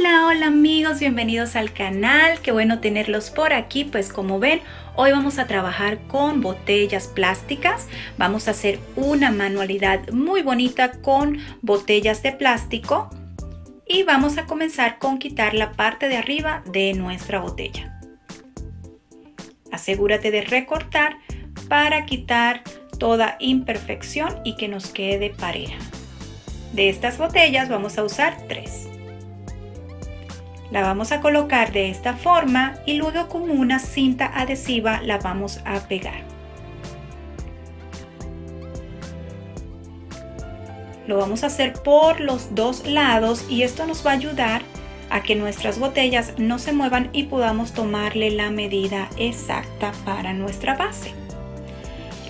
Hola, hola amigos, bienvenidos al canal, qué bueno tenerlos por aquí, pues como ven, hoy vamos a trabajar con botellas plásticas, vamos a hacer una manualidad muy bonita con botellas de plástico y vamos a comenzar con quitar la parte de arriba de nuestra botella. Asegúrate de recortar para quitar toda imperfección y que nos quede pareja. De estas botellas vamos a usar tres. La vamos a colocar de esta forma y luego con una cinta adhesiva la vamos a pegar. Lo vamos a hacer por los dos lados y esto nos va a ayudar a que nuestras botellas no se muevan y podamos tomarle la medida exacta para nuestra base.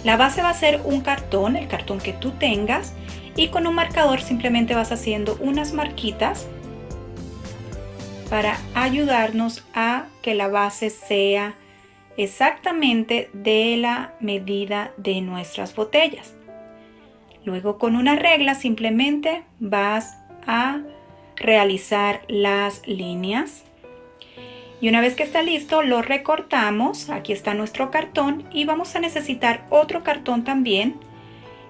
La base va a ser un cartón, el cartón que tú tengas, y con un marcador simplemente vas haciendo unas marquitas para ayudarnos a que la base sea exactamente de la medida de nuestras botellas. Luego con una regla simplemente vas a realizar las líneas. Y una vez que está listo, lo recortamos. Aquí está nuestro cartón y vamos a necesitar otro cartón también.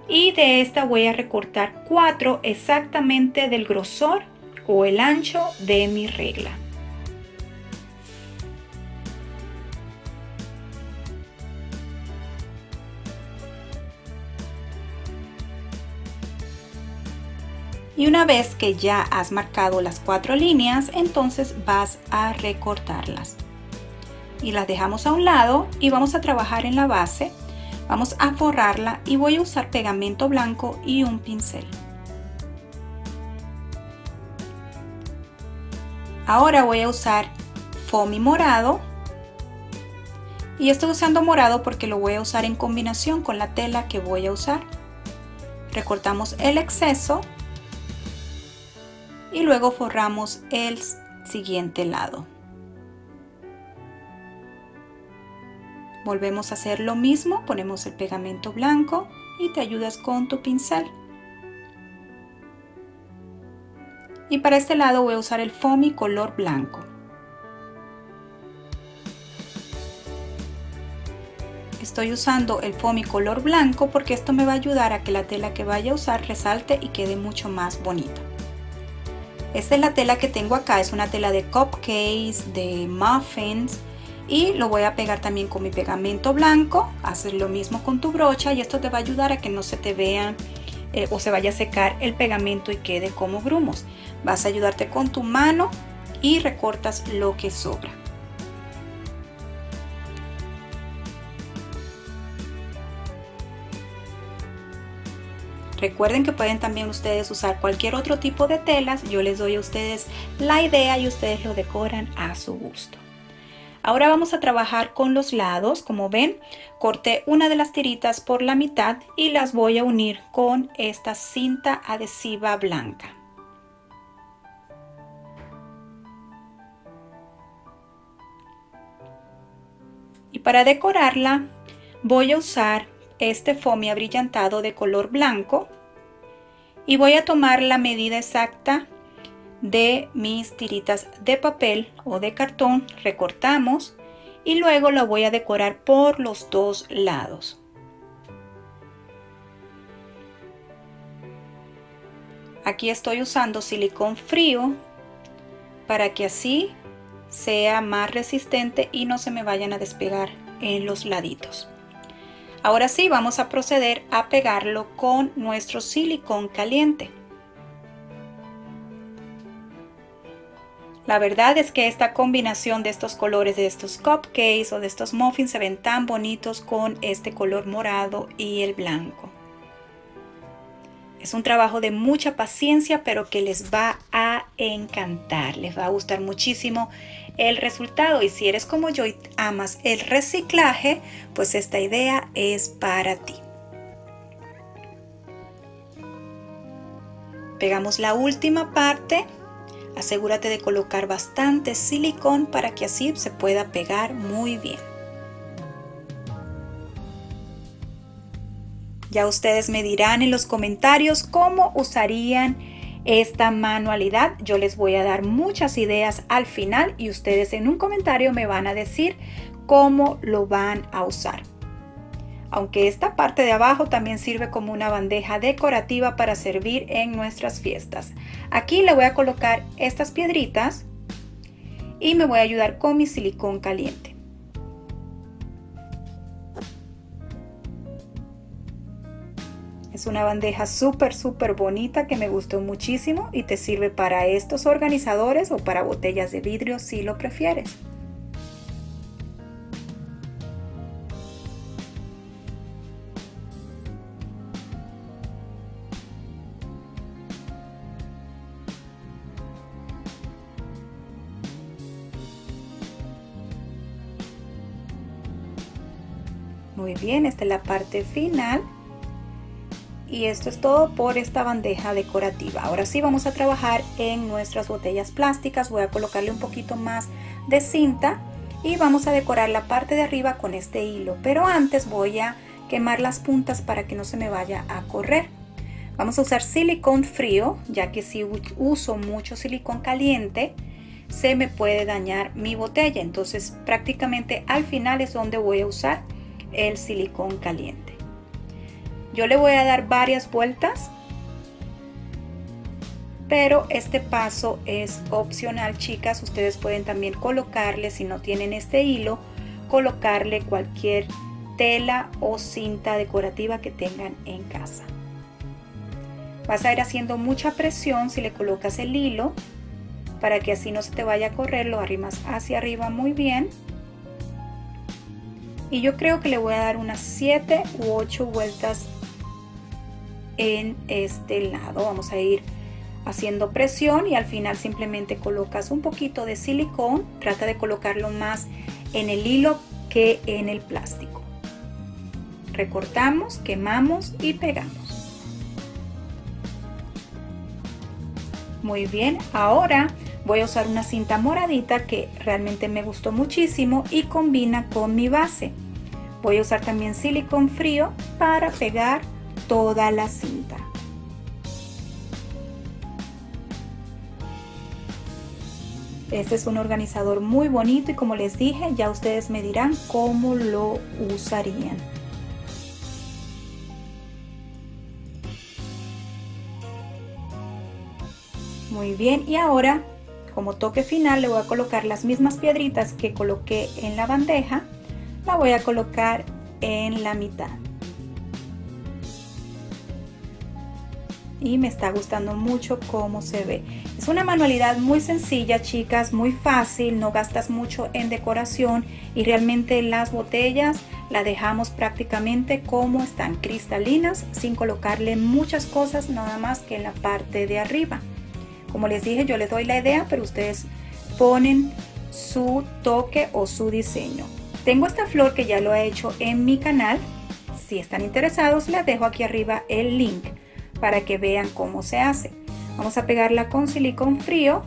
Y de esta voy a recortar cuatro exactamente del grosor o el ancho de mi regla. Y una vez que ya has marcado las cuatro líneas, entonces vas a recortarlas. Y las dejamos a un lado y vamos a trabajar en la base. Vamos a forrarla y voy a usar pegamento blanco y un pincel. Ahora voy a usar foamy morado. Y estoy usando morado porque lo voy a usar en combinación con la tela que voy a usar. Recortamos el exceso y luego forramos el siguiente lado. Volvemos a hacer lo mismo, ponemos el pegamento blanco y te ayudas con tu pincel. Y para este lado voy a usar el foamy color blanco. Estoy usando el foamy color blanco porque esto me va a ayudar a que la tela que vaya a usar resalte y quede mucho más bonita. Esta es la tela que tengo acá, es una tela de cupcakes, de muffins y lo voy a pegar también con mi pegamento blanco. Haces lo mismo con tu brocha y esto te va a ayudar a que no se te vean eh, o se vaya a secar el pegamento y quede como grumos. Vas a ayudarte con tu mano y recortas lo que sobra. Recuerden que pueden también ustedes usar cualquier otro tipo de telas. Yo les doy a ustedes la idea y ustedes lo decoran a su gusto. Ahora vamos a trabajar con los lados. Como ven, corté una de las tiritas por la mitad y las voy a unir con esta cinta adhesiva blanca. Y para decorarla voy a usar este foamy abrillantado de color blanco y voy a tomar la medida exacta de mis tiritas de papel o de cartón, recortamos y luego lo voy a decorar por los dos lados. Aquí estoy usando silicón frío para que así sea más resistente y no se me vayan a despegar en los laditos. Ahora sí, vamos a proceder a pegarlo con nuestro silicón caliente. La verdad es que esta combinación de estos colores de estos cupcakes o de estos muffins se ven tan bonitos con este color morado y el blanco. Es un trabajo de mucha paciencia, pero que les va a encantar, les va a gustar muchísimo el resultado. Y si eres como yo y amas el reciclaje, pues esta idea es para ti. Pegamos la última parte. Asegúrate de colocar bastante silicón para que así se pueda pegar muy bien. Ya ustedes me dirán en los comentarios cómo usarían esta manualidad. Yo les voy a dar muchas ideas al final y ustedes en un comentario me van a decir cómo lo van a usar. Aunque esta parte de abajo también sirve como una bandeja decorativa para servir en nuestras fiestas. Aquí le voy a colocar estas piedritas y me voy a ayudar con mi silicón caliente. Es una bandeja súper, súper bonita que me gustó muchísimo y te sirve para estos organizadores o para botellas de vidrio si lo prefieres. Muy bien, esta es la parte final y esto es todo por esta bandeja decorativa. Ahora sí vamos a trabajar en nuestras botellas plásticas. Voy a colocarle un poquito más de cinta y vamos a decorar la parte de arriba con este hilo. Pero antes voy a quemar las puntas para que no se me vaya a correr. Vamos a usar silicón frío, ya que si uso mucho silicón caliente, se me puede dañar mi botella. Entonces prácticamente al final es donde voy a usar el silicón caliente. Yo le voy a dar varias vueltas, pero este paso es opcional, chicas. Ustedes pueden también colocarle, si no tienen este hilo, colocarle cualquier tela o cinta decorativa que tengan en casa. Vas a ir haciendo mucha presión si le colocas el hilo para que así no se te vaya a correr, lo arrimas hacia arriba muy bien. Y yo creo que le voy a dar unas 7 u 8 vueltas en este lado. Vamos a ir haciendo presión y al final simplemente colocas un poquito de silicón. Trata de colocarlo más en el hilo que en el plástico. Recortamos, quemamos y pegamos. Muy bien, ahora voy a usar una cinta moradita que realmente me gustó muchísimo y combina con mi base. Voy a usar también silicón frío para pegar toda la cinta. Este es un organizador muy bonito y como les dije, ya ustedes me dirán cómo lo usarían. Muy bien, y ahora como toque final le voy a colocar las mismas piedritas que coloqué en la bandeja, la voy a colocar en la mitad. Y me está gustando mucho cómo se ve. Es una manualidad muy sencilla, chicas, muy fácil, no gastas mucho en decoración y realmente las botellas la dejamos prácticamente como están cristalinas sin colocarle muchas cosas nada más que en la parte de arriba. Como les dije, yo les doy la idea, pero ustedes ponen su toque o su diseño. Tengo esta flor que ya lo he hecho en mi canal. Si están interesados, les dejo aquí arriba el link para que vean cómo se hace. Vamos a pegarla con silicón frío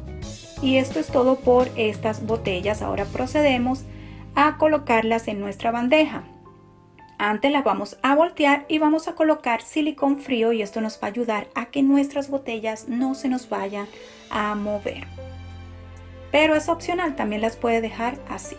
y esto es todo por estas botellas. Ahora procedemos a colocarlas en nuestra bandeja. Antes las vamos a voltear y vamos a colocar silicón frío y esto nos va a ayudar a que nuestras botellas no se nos vayan a mover. Pero es opcional, también las puede dejar así.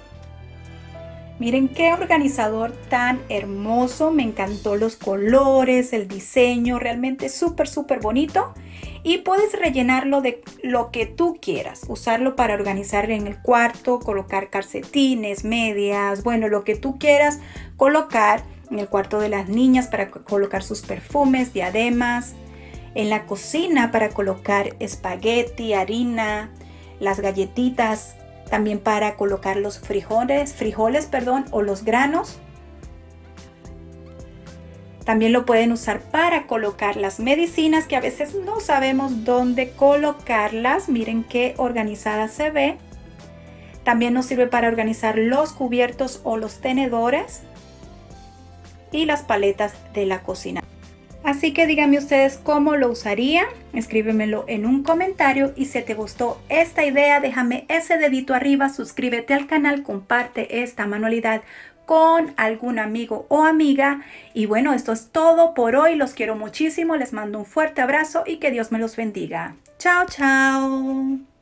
Miren qué organizador tan hermoso, me encantó los colores, el diseño, realmente súper, súper bonito. Y puedes rellenarlo de lo que tú quieras, usarlo para organizar en el cuarto, colocar calcetines, medias, bueno, lo que tú quieras colocar en el cuarto de las niñas para colocar sus perfumes, diademas, en la cocina para colocar espagueti, harina, las galletitas, también para colocar los frijoles, frijoles, perdón, o los granos. También lo pueden usar para colocar las medicinas que a veces no sabemos dónde colocarlas. Miren qué organizada se ve. También nos sirve para organizar los cubiertos o los tenedores y las paletas de la cocina. Así que díganme ustedes cómo lo usarían, escríbemelo en un comentario y si te gustó esta idea déjame ese dedito arriba, suscríbete al canal, comparte esta manualidad con algún amigo o amiga. Y bueno, esto es todo por hoy. Los quiero muchísimo. Les mando un fuerte abrazo y que Dios me los bendiga. Chao, chao.